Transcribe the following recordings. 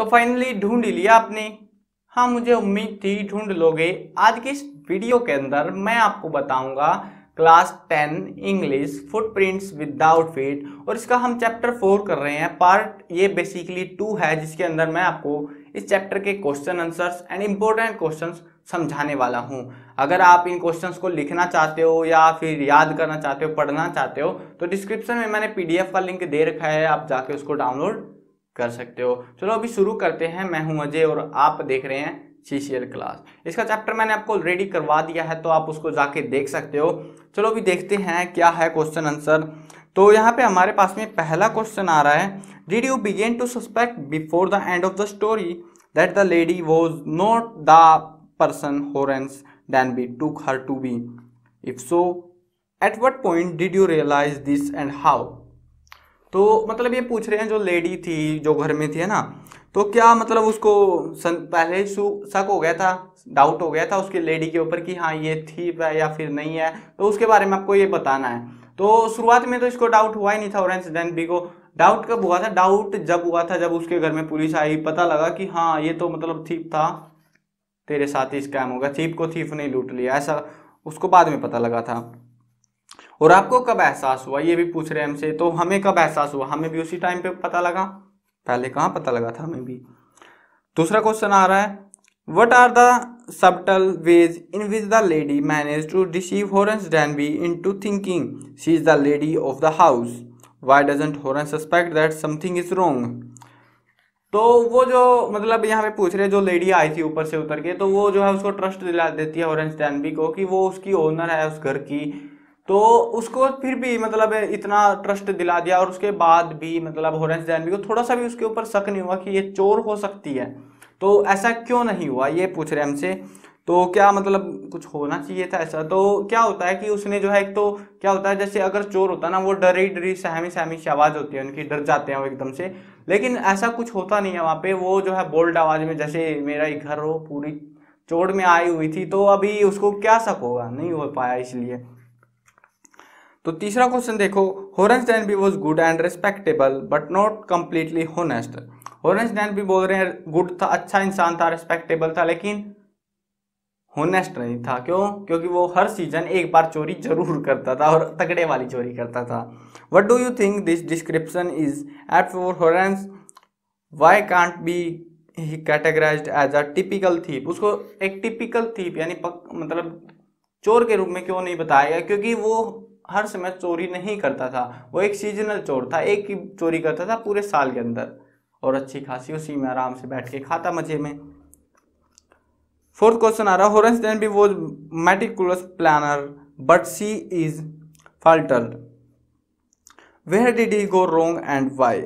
तो फाइनली ढूंढ लिया आपने। हाँ मुझे उम्मीद थी ढूंढ लोगे। आज की इस वीडियो के अंदर मैं आपको बताऊँगा class ten English footprints without feet और इसका हम चैप्टर फोर कर रहे हैं। पार्ट ये बेसिकली टू है, जिसके अंदर मैं आपको इस चैप्टर के question answers and important questions समझाने वाला हूँ। अगर आप इन क्वेश्चंस को लिखना चाहते हो या फिर याद करना चाहते हो, पढ़ना चाहते हो तो डिस्क्रिप्शन में मैंने पीडीएफ का लिंक दे रखा है, आप जाके उसको डाउनलोड कर सकते हो। चलो अभी शुरू करते हैं। मैं हूँ अजय और आप देख रहे हैं सीसीएल क्लास इसका चैप्टर मैंने आपको ऑलरेडी करवा दिया है तो आप उसको जाके देख सकते हो। चलो अभी देखते हैं क्या है क्वेश्चन आंसर तो यहाँ पे हमारे पास में पहला क्वेश्चन आ रहा है। Did you begin to suspect before the end of the story that the lady was not the person Horace Danby took her to be if so at what point did you realise this and how तो मतलब ये पूछ रहे हैं जो lady थी जो घर में थी है ना? तो क्या मतलब उसको सन, पहले शक हो गया था? डाउट हो गया था उसकी लेडी के ऊपर कि हाँ ये थी या फिर नहीं है? तो उसके बारे में आपको ये बताना है। तो शुरुआत में तो इसको डाउट हुआ ही नहीं था ऑरेंज डेन बी को डाउट कब हुआ था? डाउट जब हुआ था जब उसके घर में पुलिस आई पता लगा कि हाँ ये तो मतलब थीप था। तेरे साथ ही स्कैम होगा थीप को थीप नहीं लूट लिया ऐसा उसको बाद में पता लगा था। और आपको कब एहसास हुआ? ये भी पूछ रहे हैं हमसे तो हमें कब एहसास हुआ? हमें भी उसी टाइम पे पता लगा। पहले कहाँ पता लगा था हमें भी? दूसरा क्वेश्चन आ रहा है what are the ways in which the lady manage to deceive Horace Danby into thinking she is the lady of the house why doesn't Horace suspect that something is wrong तो वो जो मतलब यहाँ पे पूछ रहे जो लेडी आई थी ऊपर से उतर के तो वो जो है उसको ट्रस्ट दिला देती है ऑरेंज डैनबी को कि वो उसकी ओनर है, उस घर की। तो उसको फिर भी मतलब इतना ट्रस्ट दिला दिया और उसके बाद भी मतलब हॉरेंस जैनबी को थोड़ा सा भी उसके ऊपर शक नहीं हुआ कि ये चोर हो सकती है। तो ऐसा क्यों नहीं हुआ? ये पूछ रहे हमसे। तो क्या मतलब कुछ होना चाहिए था ऐसा? तो क्या होता है कि उसने जो है एक तो क्या होता है, जैसे अगर चोर होता ना, वो डरी डरी, सहमी सहमी सी आवाज़ होती है, उनकी डर जाते हैं वो एकदम से। लेकिन ऐसा कुछ होता नहीं है वहाँ पे। वो जो है बोल्ड आवाज़ में, जैसे मेरा ही घर हो, पूरी चोट में आई हुई थी तो अभी उसको क्या शक होगा? नहीं हो पाया इसलिए। तो तीसरा क्वेश्चन देखो Horace Danby was good and respectable but not completely honest Horace Danby भी बोल रहे हैं गुड था अच्छा इंसान था रिस्पेक्टेबल था, लेकिन होनेस्ट नहीं था. क्यों? क्योंकि वो हर सीज़न एक बार चोरी ज़रूर करता था और तगड़े वाली चोरी करता था. What do you think this description is apt for Horace why can't be he categorise as a typical thief उसको एक टिपिकल थीप यानी मतलब चोर के रूप में क्यों नहीं बताया गया? क्योंकि वो हर समय चोरी नहीं करता था। वो एक सीजनल चोर था, एक ही चोरी करता था पूरे साल के अंदर। और अच्छी खासी उसी में आराम से बैठ के खाता मज़े में। फोर्थ क्वेश्चन आ रहा होरेंस देन बी वो meticulous planner but she is faltered where did he go wrong and why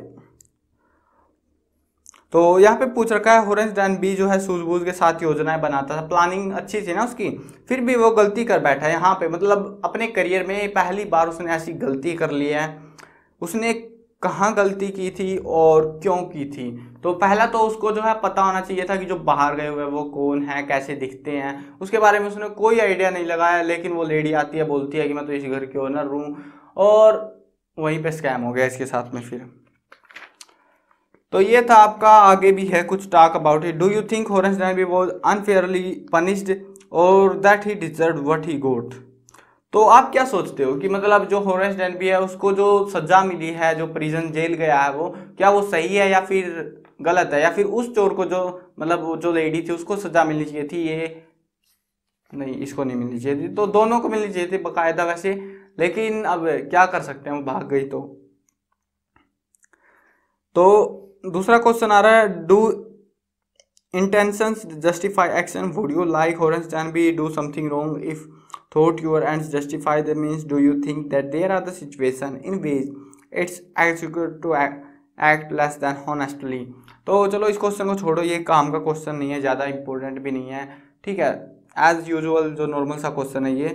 तो यहाँ पे पूछ रखा है होरेंस डैन बी जो है सूझबूझ के साथ योजनाएँ बनाता था। प्लानिंग अच्छी थी ना उसकी? फिर भी वो गलती कर बैठा है यहाँ पे। मतलब अपने करियर में पहली बार उसने ऐसी गलती कर ली है। उसने कहाँ गलती की थी और क्यों की थी? तो पहला तो उसको जो है पता होना चाहिए था कि जो बाहर गए हुए वो कौन है, कैसे दिखते हैं। उसके बारे में उसने कोई आइडिया नहीं लगाया, लेकिन वो लेडी आती है, बोलती है कि मैं तो इस घर की ओनर हूँ। और वहीं पे स्कैम हो गया इसके साथ में फिर। तो ये था आपका, आगे भी है कुछ talk about it do you think Horace Danby was unfairly punished और that he deserve what he got तो आप क्या सोचते हो कि मतलब जो हॉरेंस डैनबी है, उसको जो सजा मिली है, जो प्रिजन जेल गया है वो, क्या वो सही है या फिर गलत है? या फिर उस चोर को जो मतलब जो लेडी थी, उसको सजा मिलनी चाहिए थी? ये नहीं, इसको नहीं मिलनी चाहिए थी। तो दोनों को मिलनी चाहिए थी, बाकायदा वैसे। लेकिन अब क्या कर सकते हैं? वो भाग गई तो। तो दूसरा क्वेश्चन आ रहा है do intentions justify action would you like can be do something wrong if thought your ends justify the means do you think that there are the situation in ways it's execute to act less than honestly तो चलो इस question को छोड़ो, ये काम का question नहीं है, ज़्यादा इंपॉर्टेंट भी नहीं है, ठीक है? एज यूजल जो नॉर्मल सा क्वेश्चन है ये।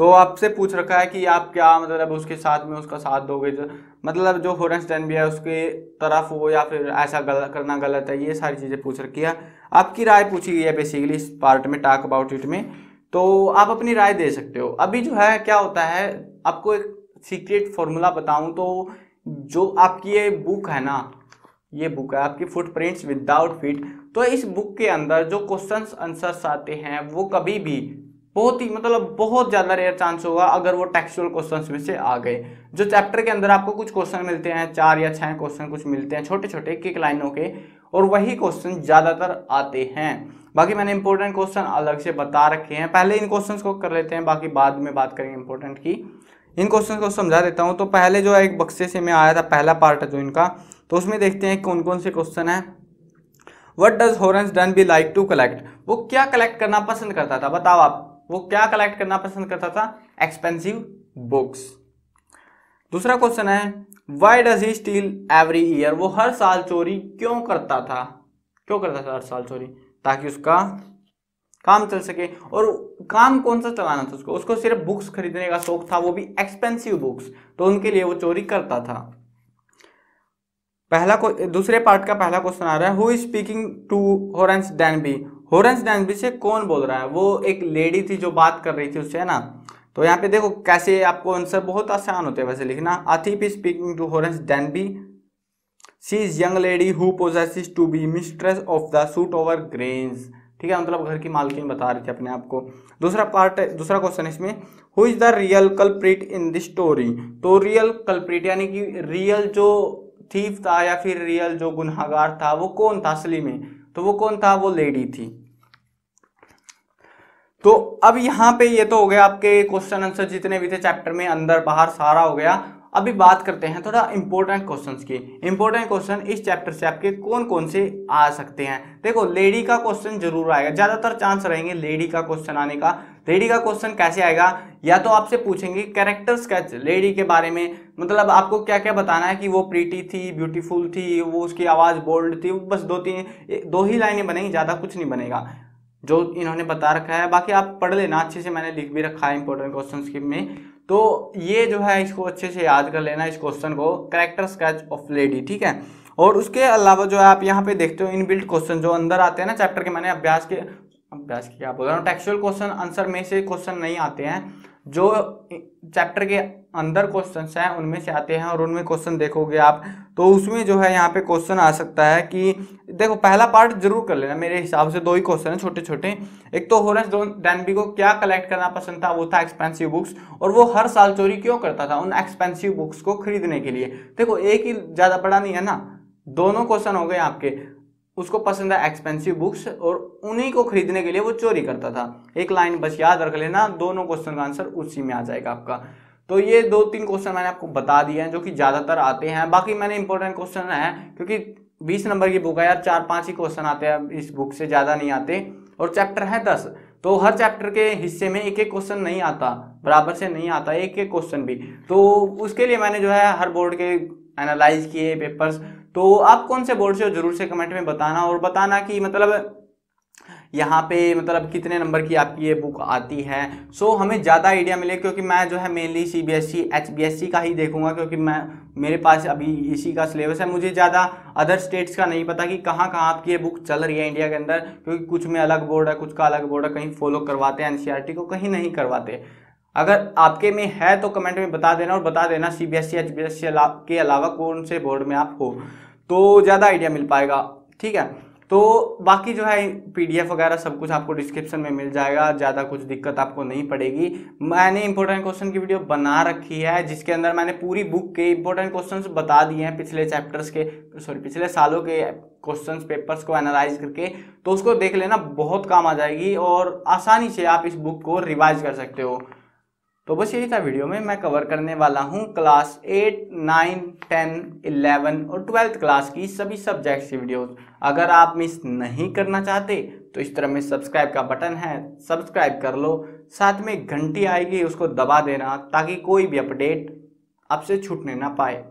तो आपसे पूछ रखा है कि आप क्या मतलब उसके साथ में उसका साथ दोगे जो मतलब जो हॉरेंस डैन भी है उसके तरफ़ हो या फिर ऐसा गलत करना गलत है, ये सारी चीज़ें पूछ रखी है। आपकी राय पूछी गई है बेसिकली इस पार्ट में टाक अबाउट इट में। तो आप अपनी राय दे सकते हो। अभी जो है, क्या होता है, आपको एक सीक्रेट फॉर्मूला बताऊँ तो जो आपकी ये बुक है ना, ये बुक है आपकी फुटप्रिंट्स विदाउट फिट तो इस बुक के अंदर जो क्वेश्चंस आंसर्स आते हैं, वो कभी भी बहुत ही मतलब बहुत ज़्यादा रेयर चांस होगा अगर वो टेक्सुअल क्वेश्चंस में से आ गए। जो चैप्टर के अंदर आपको कुछ क्वेश्चन मिलते हैं, चार या छह क्वेश्चन कुछ मिलते हैं छोटे छोटे एक एक लाइनों के और वही क्वेश्चन ज़्यादातर आते हैं। बाकी मैंने इंपॉर्टेंट क्वेश्चन अलग से बता रखे हैं। पहले इन क्वेश्चन को कर लेते हैं, बाकी बाद में बात करेंगे इंपॉर्टेंट की। इन क्वेश्चन को समझा देता हूँ। तो पहले जो है एक बक्से से मैं आया था, पहला पार्ट है जो इनका तो उसमें देखते हैं कौन कौन से क्वेश्चन है। What does Horace Danby like to collect वो क्या कलेक्ट करना पसंद करता था? बताओ आप। वो क्या कलेक्ट करना पसंद करता था? एक्सपेंसिव बुक्स दूसरा क्वेश्चन है why does he steal every year वो हर साल चोरी क्यों करता था? क्यों करता था हर साल चोरी? ताकि उसका काम चल सके। और काम कौन सा चलाना था उसको? उसको सिर्फ़ बुक्स खरीदने का शौक था, वो भी एक्सपेंसिव बुक्स तो उनके लिए वो चोरी करता था। पहला दूसरे पार्ट का पहला क्वेश्चन आ रहा है who is speaking to Horace Danby Horace Danby से कौन बोल रहा है? वो एक लेडी थी जो बात कर रही थी उससे, है ना? तो यहाँ पे देखो कैसे आपको आंसर बहुत आसान होते हैं वैसे लिखना। A thief is speaking to Horace Danby she is young lady who poses to be mistress of the Shotover Grange ठीक है मतलब घर की मालकिन बता रही थी अपने आप को। दूसरा पार्ट दूसरा क्वेश्चन इसमें who is the real culprit in this story तो रियल कल्प्रिट यानी कि रियल जो थीफ था या फिर रियल जो गुनाहगार था, वो कौन था असली में? तो वो कौन था? वो लेडी थी। तो अब यहाँ पे ये तो हो गया आपके क्वेश्चन आंसर जितने भी थे चैप्टर में, अंदर बाहर सारा हो गया। अभी बात करते हैं थोड़ा इंपॉर्टेंट क्वेश्चंस की। इंपॉर्टेंट क्वेश्चन इस चैप्टर से आपके कौन कौन से आ सकते हैं? देखो लेडी का क्वेश्चन ज़रूर आएगा। ज़्यादातर चांस रहेंगे लेडी का क्वेश्चन आने का। लेडी का क्वेश्चन कैसे आएगा? या तो आपसे पूछेंगे कैरेक्टर स्केच लेडी के बारे में। मतलब आपको क्या क्या बताना है कि वो प्रीटी थी ब्यूटीफुल थी, वो उसकी आवाज़ बोल्ड थी, बस दो तीन दो ही लाइनें बनेंगी, ज़्यादा कुछ नहीं बनेगा। जो इन्होंने बता रखा है, बाकी आप पढ़ लेना, अच्छे से मैंने लिख भी रखा है इंपॉर्टेंट क्वेश्चन में। तो ये जो है, इसको अच्छे से याद कर लेना, इस क्वेश्चन को करेक्टर स्केच ऑफ़ लेडी ठीक है? और उसके अलावा जो है, आप यहाँ पे देखते हो इन बिल्ट क्वेश्चन जो अंदर आते हैं ना चैप्टर के, मैंने अभ्यास के, अभ्यास क्या, बोल रहा हूँ टेक्सुअल क्वेश्चन आंसर में से क्वेश्चन नहीं आते हैं। जो चैप्टर के अंदर क्वेश्चन हैं, उनमें से आते हैं और उनमें क्वेश्चन देखोगे आप। तो उसमें जो है, यहाँ पे क्वेश्चन आ सकता है कि, देखो, पहला पार्ट ज़रूर कर लेना। मेरे हिसाब से दो ही क्वेश्चन है छोटे छोटे एक तो होरेंस डैनबी को क्या कलेक्ट करना पसंद था, वो था एक्सपेंसिव बुक्स और वो हर साल चोरी क्यों करता था उन एक्सपेंसिव बुक्स को खरीदने के लिए? देखो, एक ही ज़्यादा बड़ा नहीं है ना? दोनों क्वेश्चन हो गए आपके। उसको पसंद है एक्सपेंसिव बुक्स और उन्हीं को खरीदने के लिए वो चोरी करता था। एक लाइन बस याद रख लेना, दोनों क्वेश्चन का आंसर उसी में आ जाएगा आपका। तो ये दो तीन क्वेश्चन मैंने आपको बता दिए हैं जो कि ज़्यादातर आते हैं। बाकी मैंने इंपॉर्टेंट क्वेश्चन है, क्योंकि बीस नंबर की बुक है यार, चार पाँच ही क्वेश्चन आते हैं, इस बुक से ज़्यादा नहीं आते। और चैप्टर है दस तो हर चैप्टर के हिस्से में एक एक क्वेश्चन नहीं आता, बराबर से नहीं आता एक एक क्वेश्चन भी। तो उसके लिए मैंने जो है हर बोर्ड के एनालाइज किए पेपर्स तो आप कौन से बोर्ड से हो? ज़रूर से कमेंट में बताना और बताना कि मतलब यहाँ पे मतलब कितने नंबर की आपकी ये बुक आती है। सो so, हमें ज़्यादा आइडिया मिले क्योंकि मैं जो है mainly C B S H का ही देखूँगा क्योंकि मैं मेरे पास अभी इसी का सिलेबस है। मुझे ज़्यादा अदर स्टेट्स का नहीं पता कि कहाँ कहाँ आपकी ये बुक चल रही है इंडिया के अंदर क्योंकि कुछ में अलग बोर्ड है कुछ का अलग बोर्ड है कहीं फॉलो करवाते हैं एन को कहीं नहीं करवाते। अगर आपके में है तो कमेंट में बता देना और बता देना C B S H B S के अलावा कौन से बोर्ड में आप हो तो ज़्यादा आइडिया मिल पाएगा, ठीक है? तो बाकी जो है पीडीएफ वगैरह सब कुछ आपको डिस्क्रिप्शन में मिल जाएगा, ज़्यादा कुछ दिक्कत आपको नहीं पड़ेगी। मैंने इंपॉर्टेंट क्वेश्चन की वीडियो बना रखी है, जिसके अंदर मैंने पूरी बुक के इंपॉर्टेंट क्वेश्चंस बता दिए हैं पिछले चैप्टर्स के सॉरी पिछले सालों के क्वेश्चंस पेपर्स को एनालाइज करके तो उसको देख लेना, बहुत काम आ जाएगी और आसानी से आप इस बुक को रिवाइज कर सकते हो। तो बस यही था वीडियो में। मैं कवर करने वाला हूँ class eight nine ten eleven और ट्वेल्थ क्लास की सभी सब्जेक्ट्स की वीडियोस अगर आप मिस नहीं करना चाहते तो इस तरह में सब्सक्राइब का बटन है सब्सक्राइब कर लो। साथ में घंटी आएगी, उसको दबा देना ताकि कोई भी अपडेट आपसे छूटने ना पाए।